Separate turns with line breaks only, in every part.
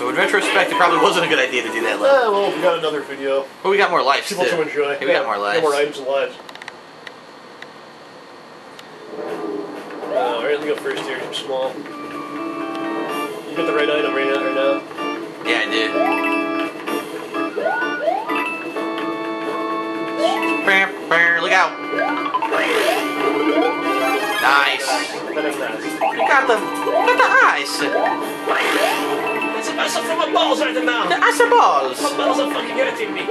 So in retrospect, it probably wasn't a good idea to do that level.
Ah, well, we got another video.
But we got more lives
People
too.
to enjoy.
Yeah, we got more lives.
more items and lives. Uh, alright, let me go first here. I'm small. You got the right item right now. Right now.
Yeah, I did. Bam, bam, Look out! Nice.
That is nice.
You got the, you got the eyes.
That's a mess up from my balls right
The
now.
ice balls.
My balls are fucking hurting me.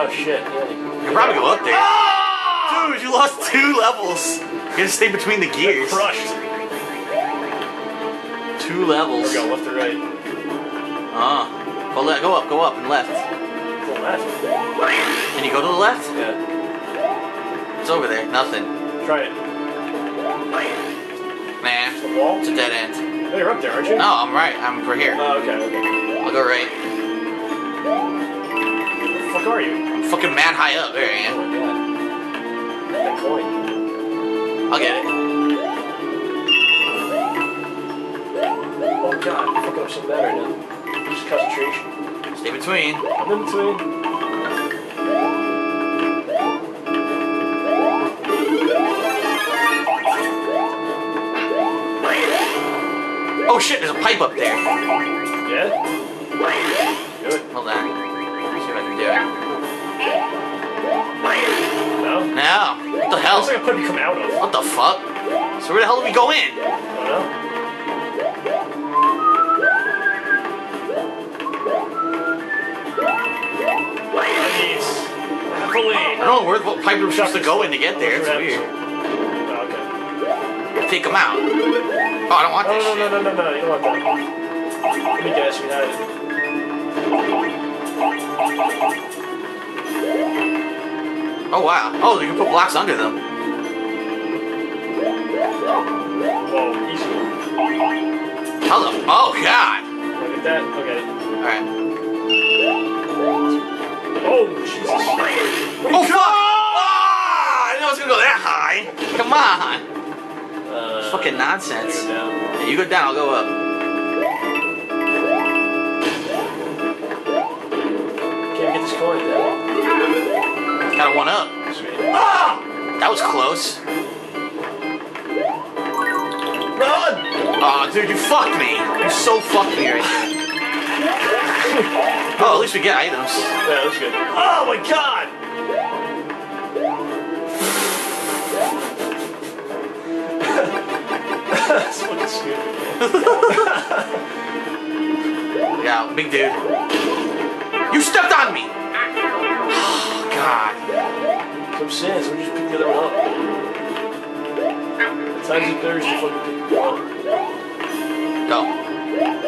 Oh shit. Yeah.
You probably go up there. Dude, you lost two levels. You gotta stay between the gears.
Crushed.
Two
There
levels.
we go, left or right.
Uh, go left. Go up. Go up and left.
Go left.
Can you go to the left?
Yeah.
It's over there. Nothing.
Try it.
Nah.
The wall?
It's a dead end.
Oh, you're up there, aren't you?
No, I'm right. I'm right here.
Oh, okay, okay.
I'll go right.
Where the fuck are you?
I'm fucking mad high up. There I
Oh
am.
my god. That coin.
I'll get it.
Oh god, I'm fucking up so bad right now. Just concentration.
Stay between.
I'm in between.
Shit, there's a pipe up there.
Yeah? Do it.
Hold on. See if I can do it.
No?
No. What the hell?
looks like a pipe you come out of.
What the fuck? So where the hell do we go in?
I don't know.
I don't know where what pipe we're supposed to go in to get there. It's
Oh,
weird.
okay.
Take them out. Oh, I don't want
No,
this
no,
shit.
no, no, no, no, you don't want that. Let me had it.
Oh wow. Oh, you can put blocks under them.
Whoa, easy.
Hello. Oh god.
Look at that. Okay.
All right.
Oh, Jesus.
Oh fuck! Ah, I didn't know it was gonna go that high. Come on. Fucking nonsense.
go.
Yeah, you go down. I'll go up.
Can't get this coin down.
Got a one up. Ah! That was close.
Run!
Oh, dude, you fucked me. You so fucked me right there. Oh, at least we get items.
Yeah, that's good. Oh my god! That's fucking stupid.
Yeah, big dude. You stepped on me. Oh, God.
I'm saying, so we just pick the other one up. At times it better to fucking pick one up.
Go.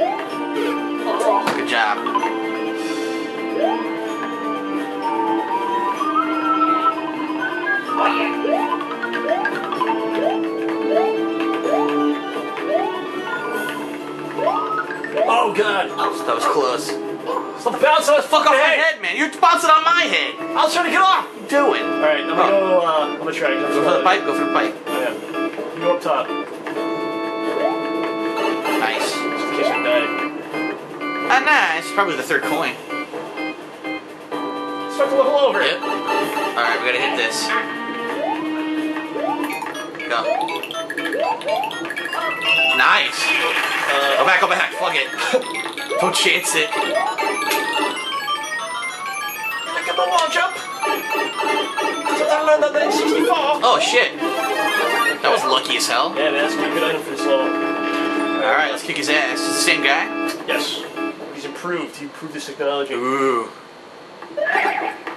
Oh!
That was close.
Stop bouncing on
Fuck off my head, man. You're bouncing on my head.
I was trying to get off!
What you doing?
Alright, I'm gonna go, uh, I'm gonna try.
Go for the pipe. Go for the pipe.
Oh, yeah. You go up top.
Nice.
Just in case I die.
Ah, nice. Probably the third coin.
Start to level over.
Yep. All right, we gotta hit this. Go. Nice.
Uh,
Go back. Go back. Fuck it. Don't chance it.
Look at the wall jump! I learned on the 64!
Oh shit. That was lucky as hell.
Yeah, man, that's gonna a good item for this level.
All right, let's kick his ass. It's the same guy.
Yes. He's improved. He improved his technology.
Ooh.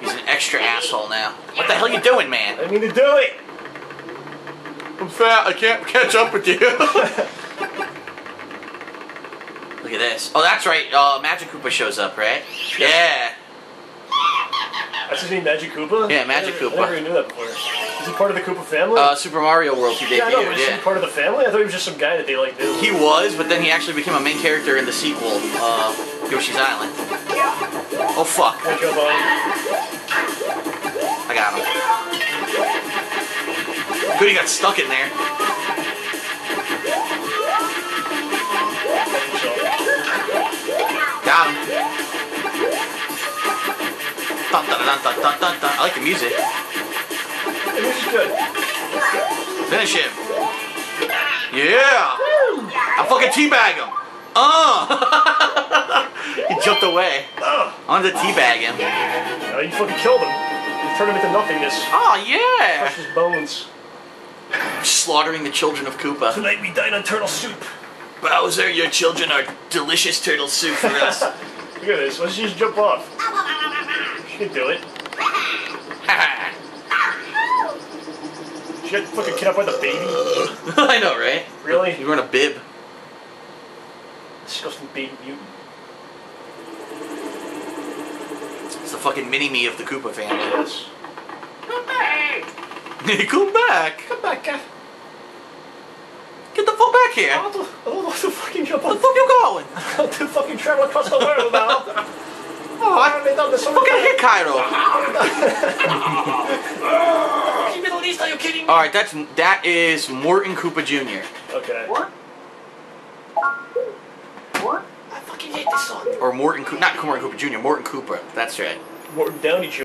He's an extra asshole now. What the hell are you doing, man?
I mean to do it!
I'm fat. I can't catch up with you. Look at this. Oh, that's right. Uh, Magic Koopa shows up, right? Yeah.
That's his name, Magic Koopa?
Yeah, Magic
I never,
Koopa.
I never even knew that before. Is he part of the Koopa family?
Uh, Super Mario World he
yeah, I know, is
Yeah.
he part of the family? I thought he was just some guy that they like knew.
He was, but then he actually became a main character in the sequel, uh, Yoshi's Island. Oh fuck!
Wanna?
I got him. Good, he got stuck in there. Dun dun dun dun dun. I like the music.
Hey, this is good.
Finish him. Yeah. I fucking teabag him. Uh. he jumped away.
Oh,
I wanted to teabag him.
no, you fucking killed him. You turned him into nothingness.
Oh yeah.
Crushed his bones.
Slaughtering the children of Koopa.
Tonight we dine on turtle soup.
Bowser, your children are delicious turtle soup for us.
Look at this. Let's just jump off. She can do it. She got fucking kid up by the baby.
I know, right?
Really?
You're wearing a bib.
Disgusting baby mutant.
It's the fucking mini-me of the Koopa family.
Yes.
Come back.
Come back, uh,
Get the fuck back here.
I want to, I don't want to fucking jump
Where the fuck you going?
I want to fucking travel across the world now.
Oh, I
I've done this so
fucking
many
hit Cairo.
Middle East, are you kidding me?
All right, that's that is Morton Koopa Jr.
Okay.
What? What?
I fucking hate this song.
or Morton, Coo- not Morton Koopa Jr. Morton Koopa. That's right.
Morton Downey Jr.